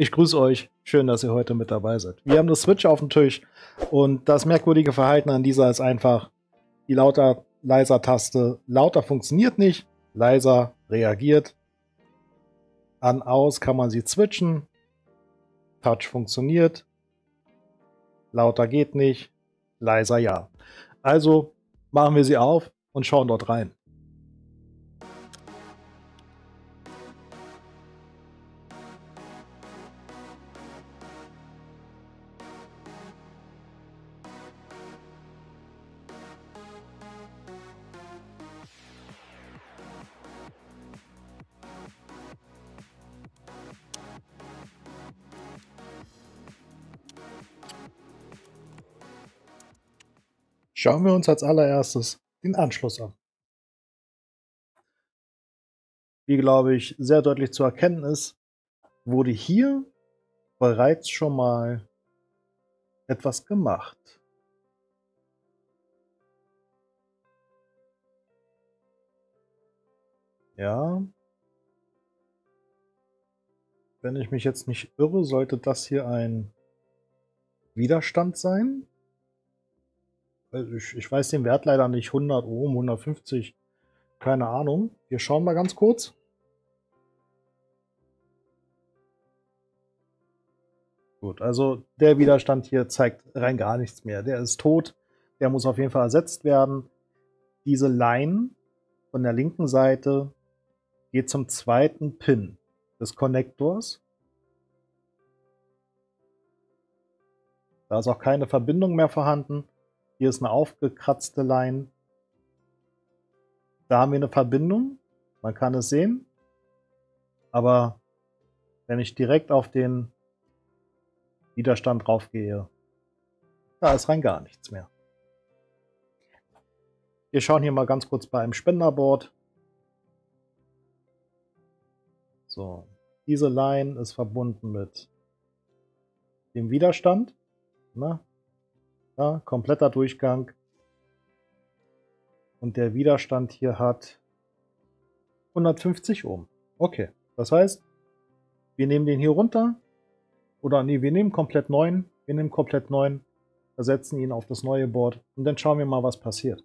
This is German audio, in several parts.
Ich grüße euch. Schön, dass ihr heute mit dabei seid. Wir haben das Switch auf dem Tisch und das merkwürdige Verhalten an dieser ist einfach, die lauter leiser Taste lauter funktioniert nicht, leiser reagiert. An aus kann man sie switchen. Touch funktioniert. Lauter geht nicht, leiser ja. Also machen wir sie auf und schauen dort rein. Schauen wir uns als allererstes den Anschluss an. Wie glaube ich sehr deutlich zu erkennen ist, wurde hier bereits schon mal etwas gemacht. Ja. Wenn ich mich jetzt nicht irre, sollte das hier ein Widerstand sein. Also ich, ich weiß den Wert leider nicht. 100 Ohm, 150, keine Ahnung. Wir schauen mal ganz kurz. Gut, also der Widerstand hier zeigt rein gar nichts mehr. Der ist tot. Der muss auf jeden Fall ersetzt werden. Diese Line von der linken Seite geht zum zweiten Pin des Konnektors. Da ist auch keine Verbindung mehr vorhanden. Hier ist eine aufgekratzte Line. Da haben wir eine Verbindung. Man kann es sehen. Aber wenn ich direkt auf den Widerstand draufgehe, da ist rein gar nichts mehr. Wir schauen hier mal ganz kurz bei einem Spenderboard. So, diese Line ist verbunden mit dem Widerstand. Ne? Ja, kompletter Durchgang. Und der Widerstand hier hat 150 Ohm. Okay, das heißt, wir nehmen den hier runter. Oder nee, wir nehmen komplett neuen. Wir nehmen komplett neuen, ersetzen ihn auf das neue Board und dann schauen wir mal, was passiert.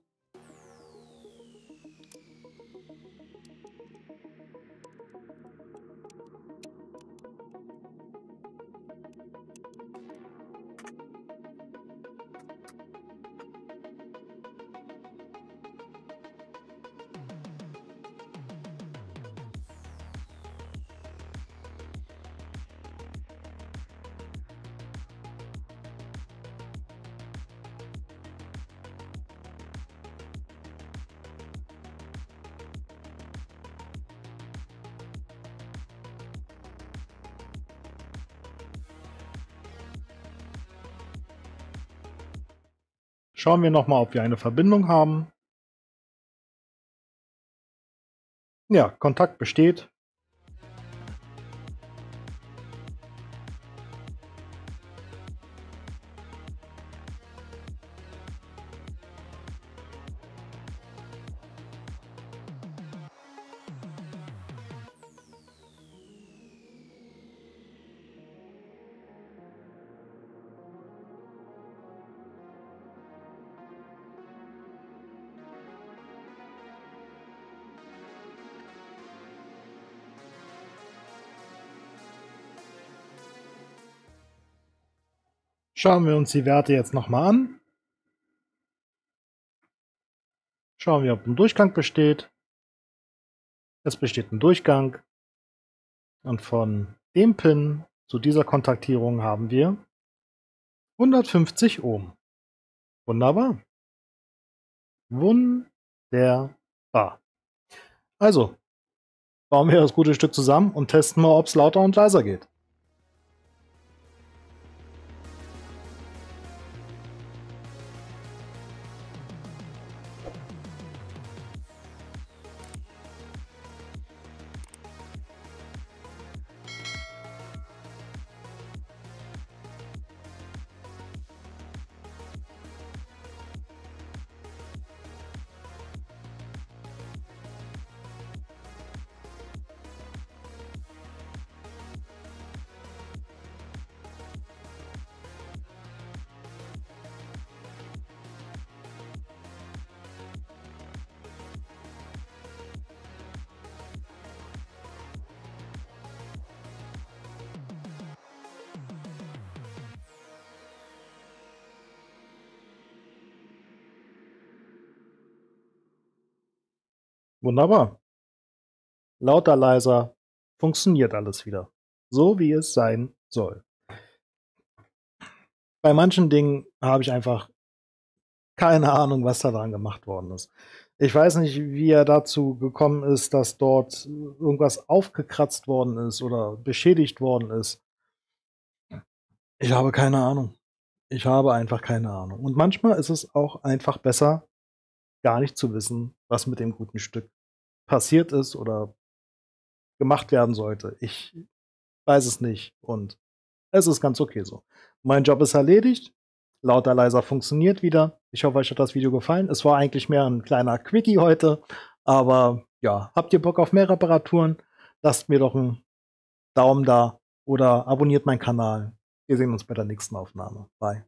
Schauen wir nochmal, ob wir eine Verbindung haben. Ja, Kontakt besteht. Schauen wir uns die Werte jetzt nochmal an. Schauen wir, ob ein Durchgang besteht. Es besteht ein Durchgang. Und von dem Pin zu dieser Kontaktierung haben wir 150 Ohm. Wunderbar. Wunderbar. Also, bauen wir das gute Stück zusammen und testen mal, ob es lauter und leiser geht. Wunderbar. Lauter, leiser, funktioniert alles wieder. So wie es sein soll. Bei manchen Dingen habe ich einfach keine Ahnung, was da dran gemacht worden ist. Ich weiß nicht, wie er dazu gekommen ist, dass dort irgendwas aufgekratzt worden ist oder beschädigt worden ist. Ich habe keine Ahnung. Ich habe einfach keine Ahnung. Und manchmal ist es auch einfach besser, gar nicht zu wissen, was mit dem guten Stück passiert ist oder gemacht werden sollte. Ich weiß es nicht und es ist ganz okay so. Mein Job ist erledigt. Lauter leiser funktioniert wieder. Ich hoffe, euch hat das Video gefallen. Es war eigentlich mehr ein kleiner Quickie heute. Aber ja, habt ihr Bock auf mehr Reparaturen? Lasst mir doch einen Daumen da oder abonniert meinen Kanal. Wir sehen uns bei der nächsten Aufnahme. Bye.